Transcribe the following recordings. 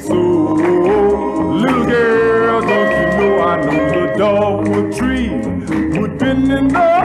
so. Little girl, don't you know I know the dogwood tree would bend in the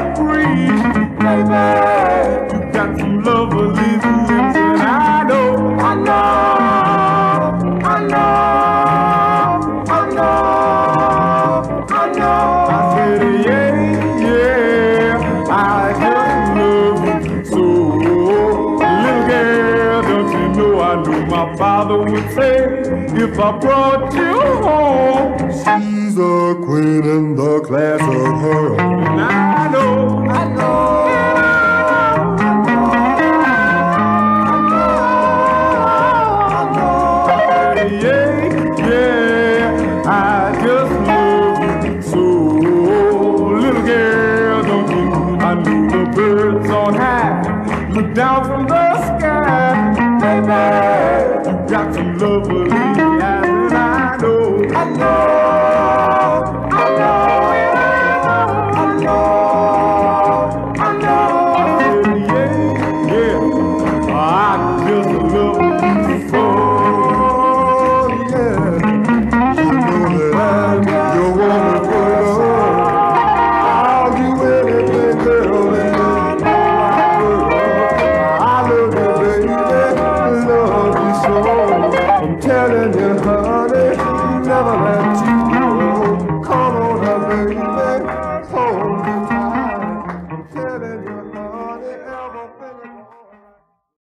know my father would say if I brought you home. She's a queen in the class of her own. And I know, I know. Yeah, yeah, I just love Got to love with me, I know. I know. out of your heart.